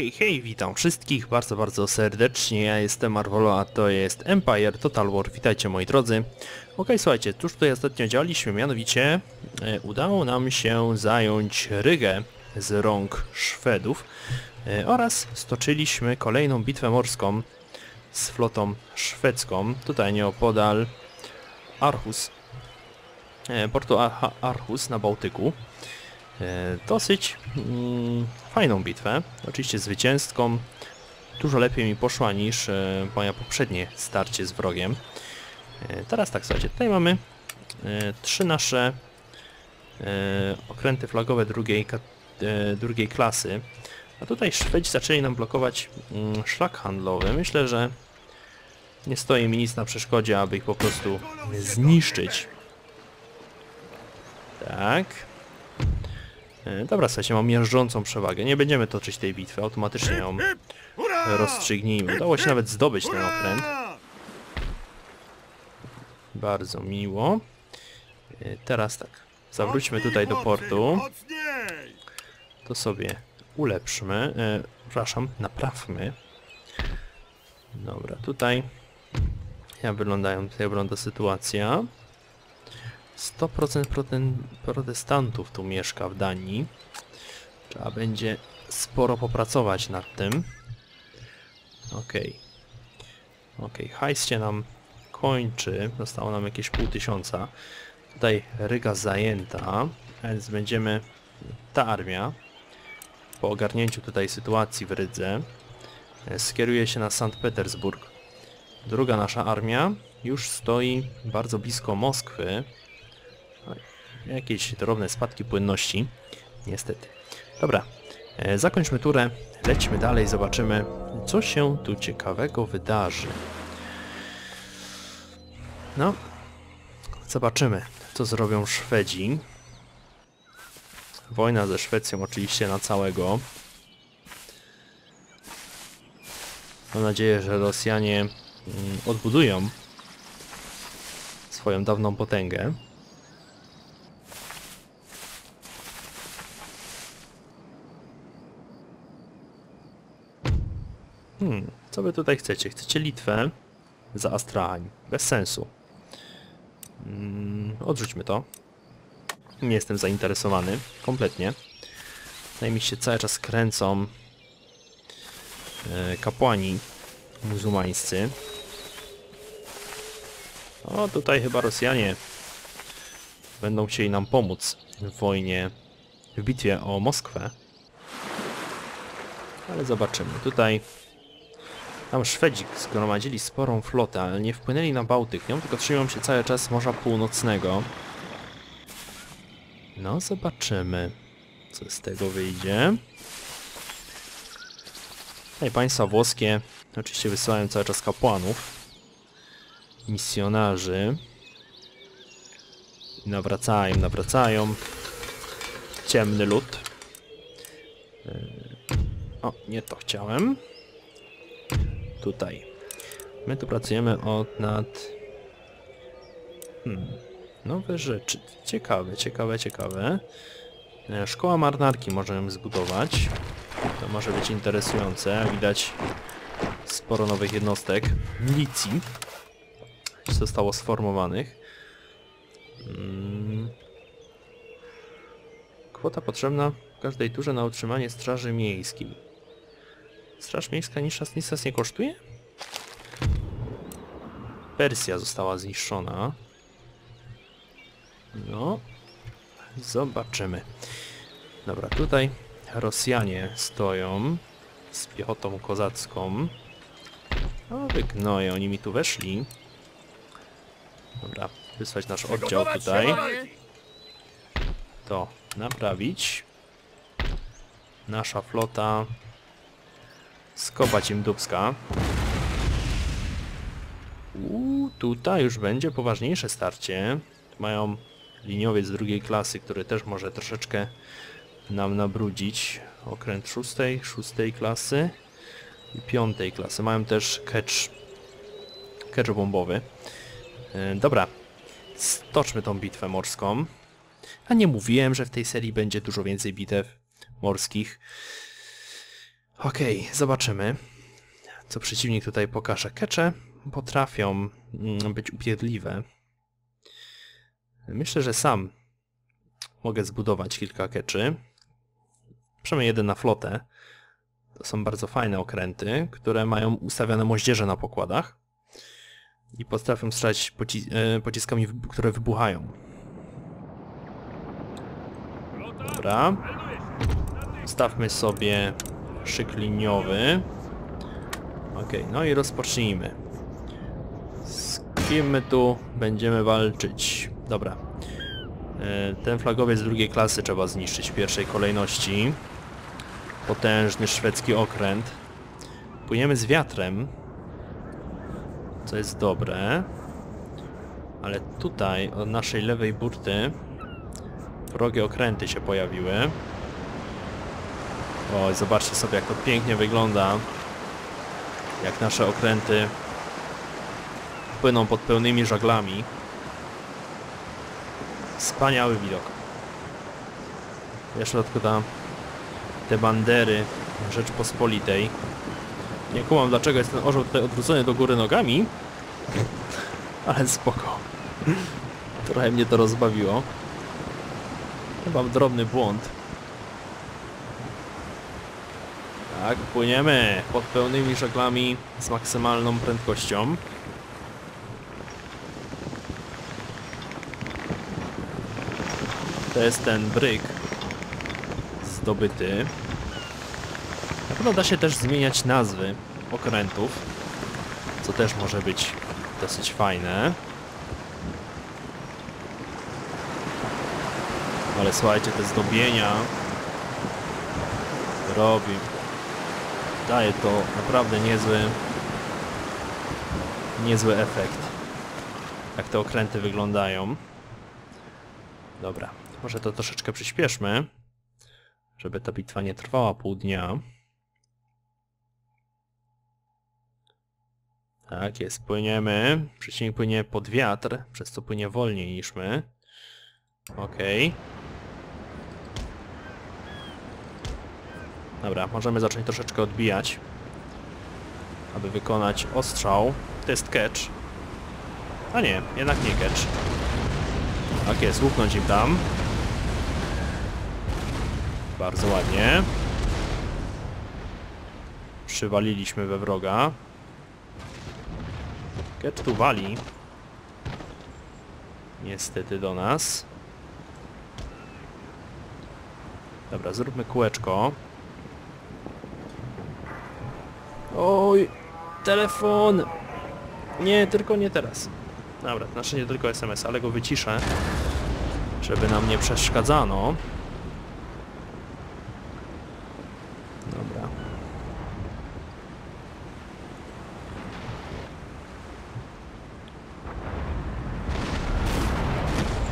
Hej, hej, witam wszystkich bardzo, bardzo serdecznie. Ja jestem Marvolo, a to jest Empire Total War. Witajcie moi drodzy. Ok, słuchajcie, cóż tutaj ostatnio działaliśmy, mianowicie e, udało nam się zająć Rygę z rąk Szwedów e, oraz stoczyliśmy kolejną bitwę morską z flotą szwedzką, tutaj nieopodal Arhus, e, portu Ar Arhus na Bałtyku. E, dosyć mm, fajną bitwę, oczywiście zwycięską. Dużo lepiej mi poszła niż e, moja poprzednie starcie z wrogiem. E, teraz tak, słuchajcie, tutaj mamy trzy nasze okręty flagowe drugiej, drugiej klasy. A tutaj Szwedzi zaczęli nam blokować mm, szlak handlowy. Myślę, że nie stoi mi nic na przeszkodzie, aby ich po prostu zniszczyć. Tak. E, Dobra, słuchajcie, mam miażdżącą przewagę. Nie będziemy toczyć tej bitwy, automatycznie ją rozstrzygnijmy. Udało się nawet zdobyć ten okręt. Bardzo miło. E, Teraz tak, zawróćmy tutaj do portu. To sobie ulepszmy. E, przepraszam, naprawmy. Dobra, tutaj jak wyglądają, jak wygląda sytuacja. 100% proten- protestantów tu mieszka w Danii. Trzeba będzie sporo popracować nad tym. Okej. Okej, hajs się nam kończy. Zostało nam jakieś pół tysiąca. Tutaj Ryga zajęta, więc będziemy... Ta armia po ogarnięciu tutaj sytuacji w Rydze e, skieruje się na Sankt Petersburg. Druga nasza armia już stoi bardzo blisko Moskwy, Jakieś drobne spadki płynności. Niestety. Dobra, e, zakończmy turę. Lećmy dalej, zobaczymy, co się tu ciekawego wydarzy. No, zobaczymy, co zrobią Szwedzi. Wojna ze Szwecją oczywiście na całego. Mam nadzieję, że Rosjanie mm, odbudują swoją dawną potęgę. Hmm, co wy tutaj chcecie? Chcecie Litwę za Astrahań. Bez sensu. Mm, odrzućmy to. Nie jestem zainteresowany. Kompletnie. Tutaj mi się cały czas kręcą e, kapłani muzułmańscy. O, tutaj chyba Rosjanie będą chcieli nam pomóc w wojnie, w bitwie o Moskwę. Ale zobaczymy. Tutaj tam Szwedzi zgromadzili sporą flotę, ale nie wpłynęli na Bałtyk nią, tylko trzymają się cały czas Morza Północnego. No, zobaczymy, co z tego wyjdzie. Tutaj państwa włoskie oczywiście wysyłają cały czas kapłanów, misjonarzy. I nawracają, nawracają. Ciemny lud. Yy, O, nie to chciałem tutaj. My tu pracujemy od nad... Hmm, nowe rzeczy. Ciekawe, ciekawe, ciekawe. E, Szkoła marynarki możemy zbudować. To może być interesujące. Widać sporo nowych jednostek. Milicji zostało sformowanych. Hmm. Kwota potrzebna w każdej turze na utrzymanie straży miejskiej. Straż miejska nic nas, nic nas nie kosztuje? Persja została zniszczona. No. Zobaczymy. Dobra, tutaj Rosjanie stoją z piechotą kozacką. O, wygnoje, oni mi tu weszli. Dobra, wysłać nasz oddział tutaj. To naprawić. Nasza flota skopać im dubska. Uuu, tutaj już będzie poważniejsze starcie. Mają liniowiec drugiej klasy, który też może troszeczkę nam nabrudzić. Okręt szóstej, szóstej klasy i piątej klasy. Mają też catch, catch bombowy. E, dobra, stoczmy tą bitwę morską. A nie mówiłem, że w tej serii będzie dużo więcej bitew morskich. Okej, zobaczymy, co przeciwnik tutaj pokaże. Kecze potrafią mm, być upierdliwe. Myślę, że sam mogę zbudować kilka keczy. Przynajmniej jeden na flotę. To są bardzo fajne okręty, które mają ustawione moździerze na pokładach i potrafią strzelać poci e, pociskami, które wybuchają. Dobra. Stawmy sobie szyk liniowy. Ok, no i rozpocznijmy. Z kim my tu będziemy walczyć? Dobra. E, Ten flagowiec drugiej klasy trzeba zniszczyć w pierwszej kolejności. Potężny szwedzki okręt. Płyniemy z wiatrem. Co jest dobre. Ale tutaj od naszej lewej burty wrogie okręty się pojawiły. Oj, zobaczcie sobie jak to pięknie wygląda. Jak nasze okręty płyną pod pełnymi żaglami. Wspaniały widok. Jeszcze środku ta, te bandery Rzeczpospolitej. Nie kumam dlaczego jest ten orzeł tutaj odwrócony do góry nogami. Ale spoko. Trochę mnie to rozbawiło. Chyba drobny błąd. Tak, płyniemy pod pełnymi żaglami z maksymalną prędkością. To jest ten bryk zdobyty. Na pewno da się też zmieniać nazwy okrętów, co też może być dosyć fajne. Ale słuchajcie, te zdobienia robi. Daje to naprawdę niezły niezły efekt. Jak te okręty wyglądają. Dobra, może to troszeczkę przyspieszmy, żeby ta bitwa nie trwała pół dnia. Tak jest, płyniemy. Przeciwnik płynie pod wiatr, przez co płynie wolniej niż my. Okej. Dobra, możemy zacząć troszeczkę odbijać, aby wykonać ostrzał. To jest catch. A nie, jednak nie catch. Tak jest, im tam. Bardzo ładnie. Przywaliliśmy we wroga. Catch tu wali. Niestety do nas. Dobra, zróbmy kółeczko. Oj, telefon! Nie, tylko nie teraz. Dobra, znaczy nie tylko SMS, ale go wyciszę, żeby nam nie przeszkadzano. Dobra.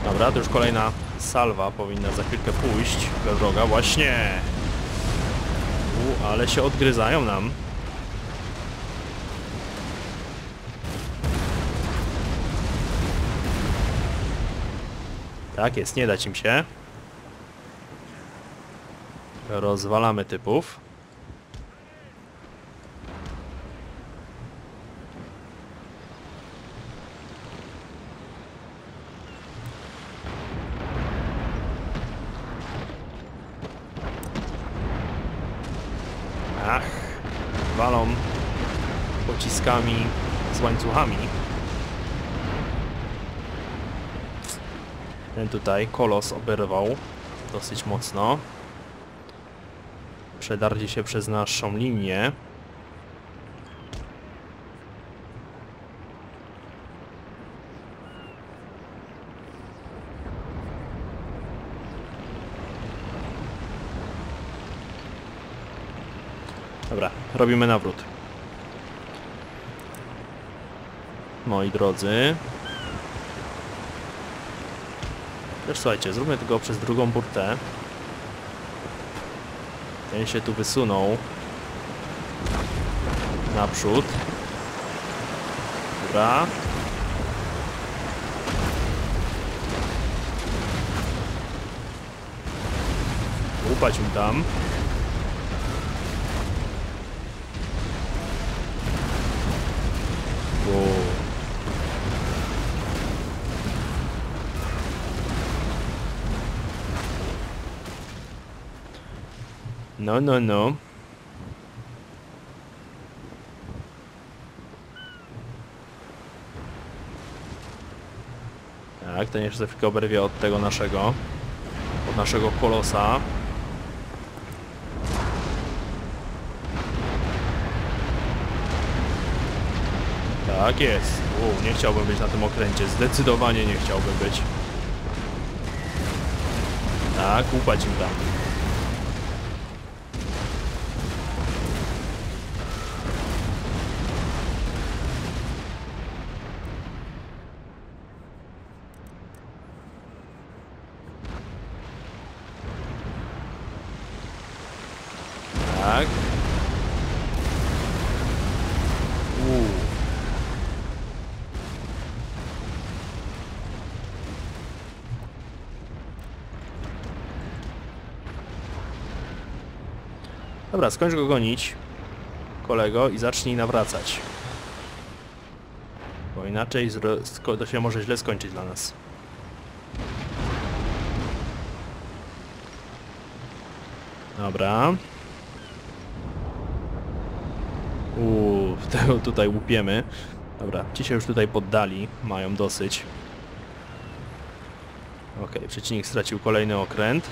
Dobra, to już kolejna salwa powinna za chwilkę pójść we wroga. Właśnie! U, ale się odgryzają nam. Tak jest, nie dać im się. Rozwalamy typów. Ach, walą pociskami z łańcuchami. Ten tutaj kolos oberwał dosyć mocno. Przedarli się przez naszą linię. Dobra, robimy nawrót. Moi drodzy. Też słuchajcie, zróbmy tego przez drugą burtę. Ten się tu wysunął. Naprzód. Dobra. Upać mu tam. No, no, no. Tak, ten jeszcze chwilkę oberwie od tego naszego, od naszego kolosa. Tak jest. U, nie chciałbym być na tym okręcie. Zdecydowanie nie chciałbym być. Tak, upać im tam. Tak. Uuu. Dobra, skończ go gonić, kolego, i zacznij nawracać. Bo inaczej to się może źle skończyć dla nas. Dobra. Uuu, tutaj łupiemy. Dobra, ci się już tutaj poddali, mają dosyć. Okej, przeciwnik stracił kolejny okręt.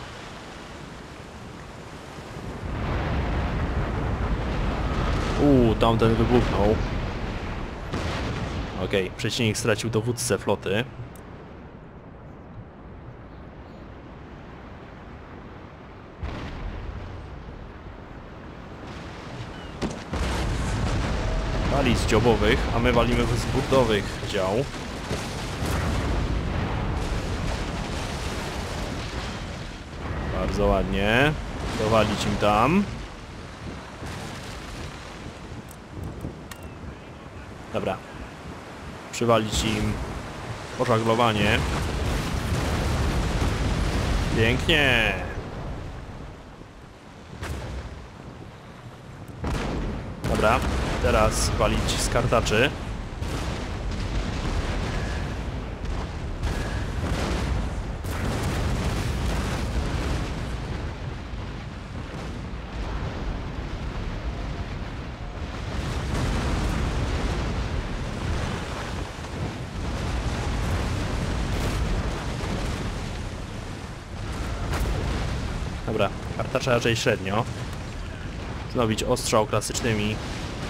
Uuu, tamten wybuchnął. Okej, przeciwnik stracił dowódcę floty. Wali z dziobowych, a my walimy z burdowych dział. Bardzo ładnie. Dowalić im tam. Dobra. Przywalić im pożaglowanie. Pięknie. Dobra, teraz walić z kartaczy. Dobra, kartacza raczej średnio. Znowić ostrzał klasycznymi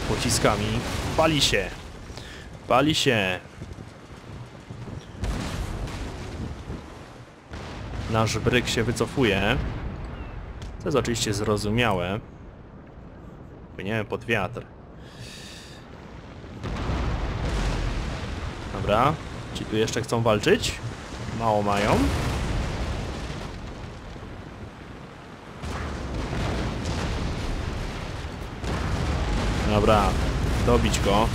pociskami. Pali się! Pali się! Nasz bryk się wycofuje. To jest oczywiście zrozumiałe. Płyniemy pod wiatr. Dobra. Ci tu jeszcze chcą walczyć? Mało mają. Dobra, dobić go.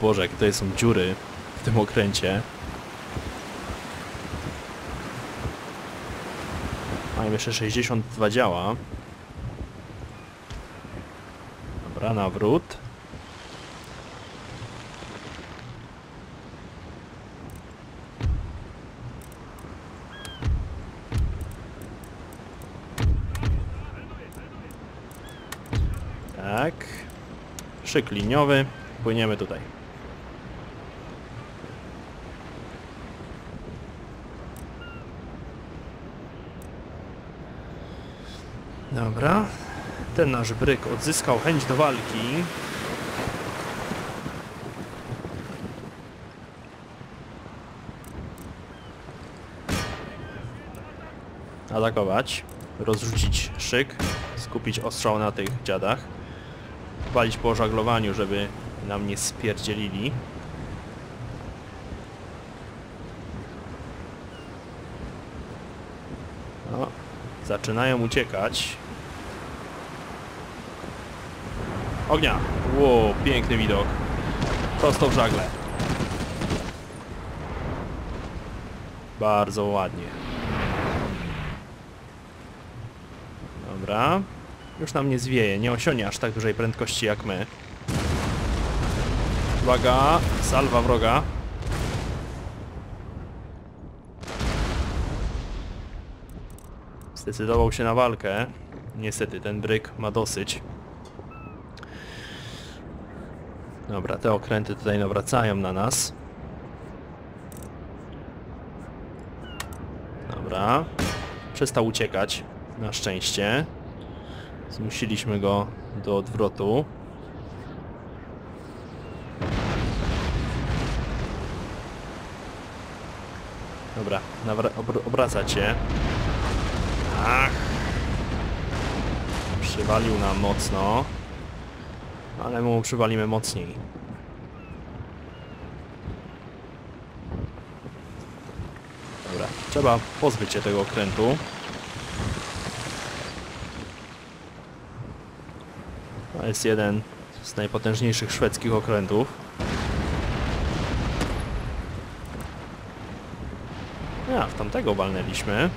Boże, jakie tutaj są dziury w tym okręcie. Mają jeszcze 62 działa. Dobra, nawrót. Tak. Szyk liniowy. Płyniemy tutaj. Dobra. Ten nasz bryk odzyskał chęć do walki. Atakować. Rozrzucić szyk. Skupić ostrzał na tych dziadach. Walić po żaglowaniu, żeby nam nie spierdzielili. No, zaczynają uciekać. Ognia! Ło, piękny widok. Prosto w żagle. Bardzo ładnie. Dobra. Już nam nie zwieje, nie osiągnie aż tak dużej prędkości jak my. Uwaga, salwa wroga. Zdecydował się na walkę. Niestety ten bryk ma dosyć. Dobra, te okręty tutaj nawracają na nas. Dobra. Przestał uciekać. Na szczęście. Zmusiliśmy go do odwrotu. Dobra, obr obracać się. Ach. Przywalił nam mocno. Ale mu przywalimy mocniej. Dobra, trzeba pozbyć się tego okrętu. To jest jeden z najpotężniejszych szwedzkich okrętów. Ja, w tamtego walnęliśmy.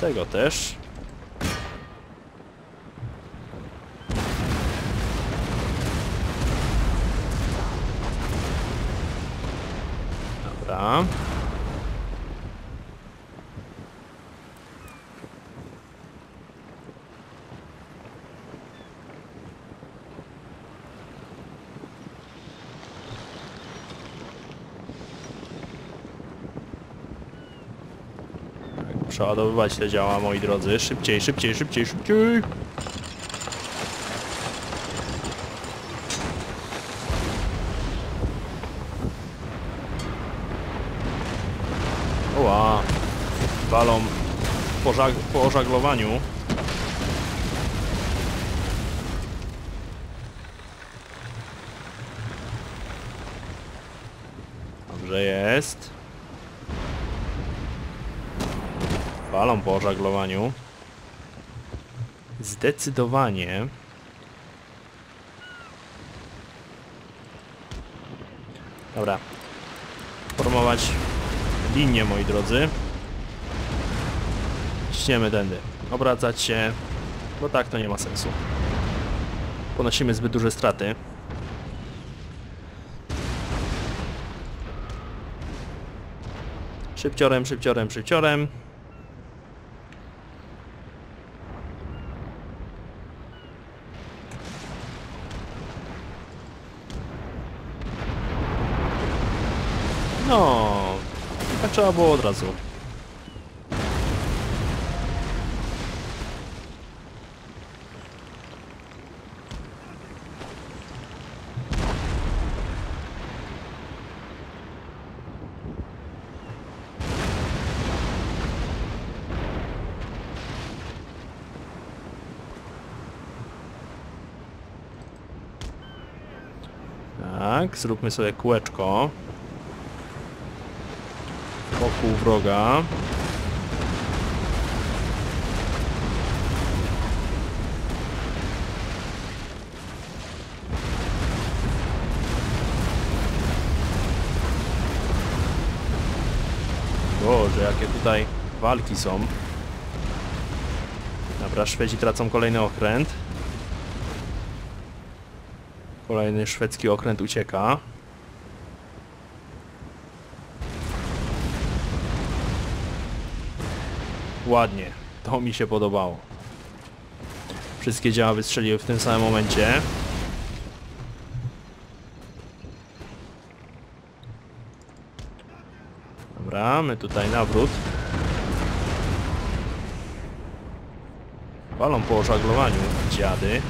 Tego też. Dobra. Przeładowywać te działa, moi drodzy. Szybciej, szybciej, szybciej, szybciej! Oła! Walą po, żag po żaglowaniu. Dobrze jest. Balą po żaglowaniu. Zdecydowanie. Dobra. Formować linię, moi drodzy. Ściemy tędy. Obracać się, bo tak to nie ma sensu. Ponosimy zbyt duże straty. Szybciorem, szybciorem, szybciorem. No, tak trzeba było od razu. Tak, zróbmy sobie kółeczko wokół wroga. Boże, jakie tutaj walki są. Dobra, Szwedzi tracą kolejny okręt. Kolejny szwedzki okręt ucieka. Ładnie. To mi się podobało. Wszystkie działa wystrzeliły w tym samym momencie. Dobra, my tutaj nawrót. Walą po żaglowaniu dziady.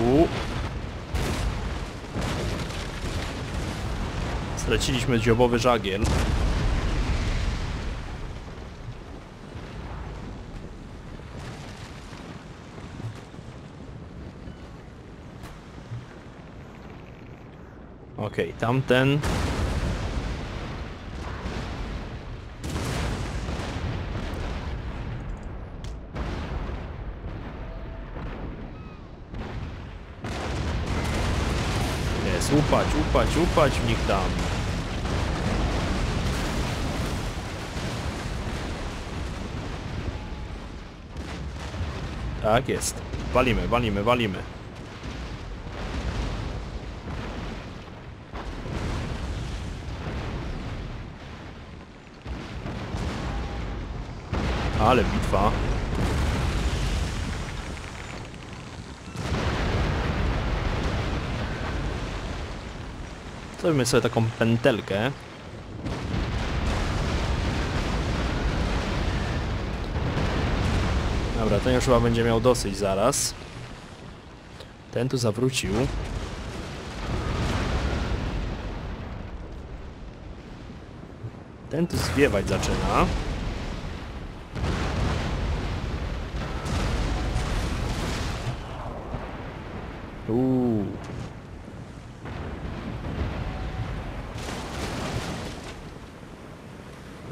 Uuu. Straciliśmy dziobowy żagiel. Okej, tamten... Jest, upać, upać, upać w nich tam. Tak jest. Walimy, walimy, walimy. Ale bitwa. Zrobimy sobie taką pętelkę. Dobra, ten już chyba będzie miał dosyć zaraz. Ten tu zawrócił. Ten tu zwiewać zaczyna. Uuu.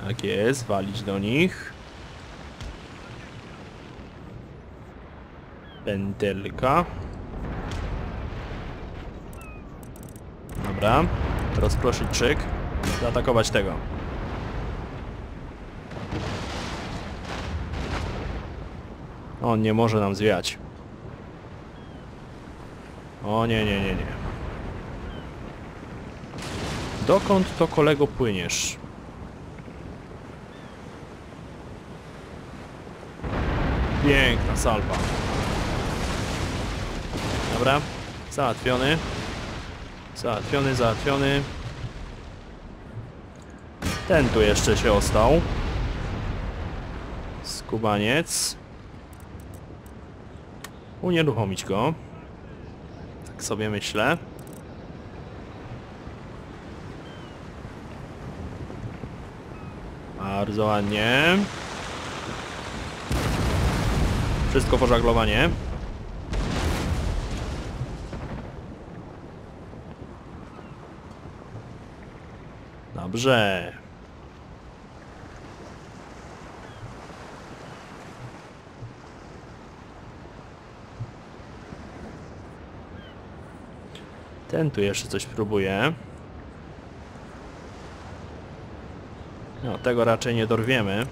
Tak jest, walić do nich. Pętelka. Dobra, rozproszyć czyk. Zaatakować tego. On nie może nam zwiać. O nie, nie, nie, nie. Dokąd to kolego płyniesz? Piękna salwa. Dobra, załatwiony. Załatwiony, załatwiony. Ten tu jeszcze się ostał. Skubaniec. Unieruchomić go. Tak sobie myślę. Bardzo ładnie. Wszystko pożaglowanie. Dobrze. Ten tu jeszcze coś próbuje. No, tego raczej nie dorwiemy.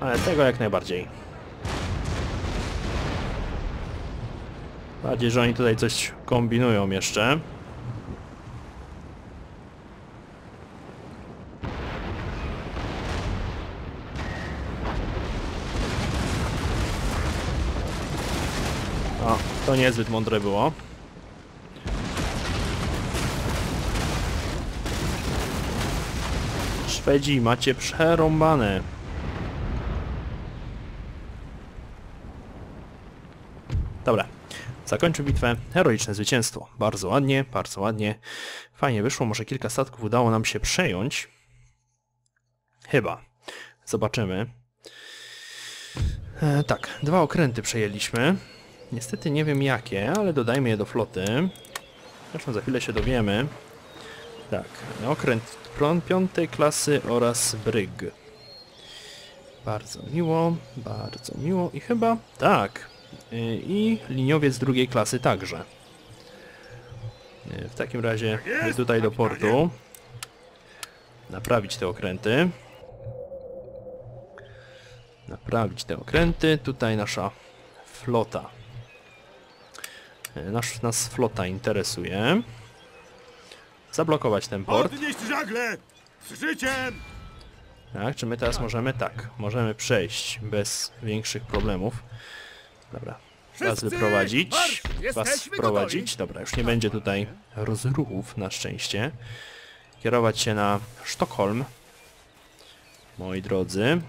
Ale tego jak najbardziej. Bardziej, że oni tutaj coś kombinują jeszcze. O, to niezbyt mądre było. Szwedzi, macie przerąbane. Dobra, zakończył bitwę. Heroiczne zwycięstwo. Bardzo ładnie, bardzo ładnie. Fajnie wyszło, może kilka statków udało nam się przejąć. Chyba. Zobaczymy. E, tak, dwa okręty przejęliśmy. Niestety nie wiem jakie, ale dodajmy je do floty. Zresztą za chwilę się dowiemy. Tak, okręt piątej klasy oraz bryg. Bardzo miło, bardzo miło i chyba tak. y, I liniowiec drugiej klasy także. Y, W takim razie tutaj do portu. Naprawić te okręty. Naprawić te okręty. Tutaj nasza flota. Nasz, nas flota interesuje. Zablokować ten port. Podnieść żagle! Z życiem! Tak, czy my teraz możemy? Tak, możemy przejść bez większych problemów. Dobra, was wyprowadzić, was wprowadzić. Dobra, już nie będzie tutaj rozruchów na szczęście. Kierować się na Sztokholm. Moi drodzy.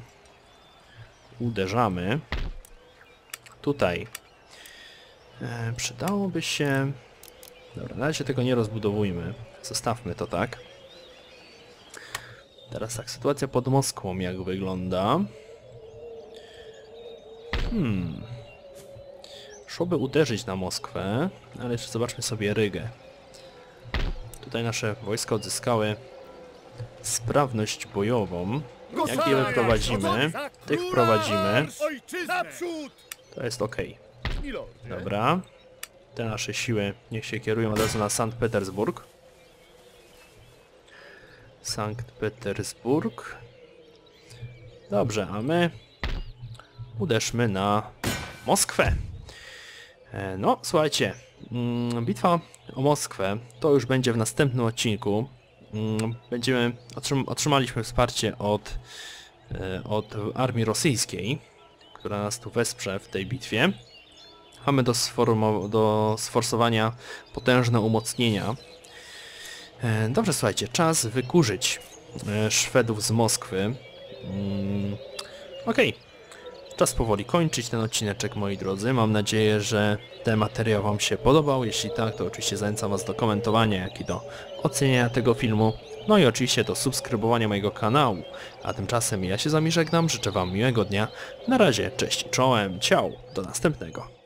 Uderzamy. Tutaj. E, przydałoby się... Dobra, na razie tego nie rozbudowujmy. Zostawmy to tak. Teraz tak, sytuacja pod Moskwą jak wygląda. Hmm. Szłoby uderzyć na Moskwę, ale jeszcze zobaczmy sobie Rygę. Tutaj nasze wojska odzyskały sprawność bojową. Jak je wyprowadzimy, tych prowadzimy. To jest ok. Dobra. Te nasze siły niech się kierują od razu na Sankt Petersburg. Sankt Petersburg. Dobrze, a my uderzmy na Moskwę. E, No, słuchajcie, mm, bitwa o Moskwę to już będzie w następnym odcinku. Mm, Będziemy, otrzym, otrzymaliśmy wsparcie od e, od armii rosyjskiej, która nas tu wesprze w tej bitwie. Mamy do, do sforsowania potężne umocnienia. E, Dobrze, słuchajcie, czas wykurzyć e, Szwedów z Moskwy. Mm, Okej, czas powoli kończyć ten odcineczek, moi drodzy. Mam nadzieję, że ten materiał Wam się podobał. Jeśli tak, to oczywiście zachęcam Was do komentowania, jak i do oceniania tego filmu. No i oczywiście do subskrybowania mojego kanału. A tymczasem ja się z Wami żegnam, życzę Wam miłego dnia. Na razie, cześć czołem, ciao, do następnego.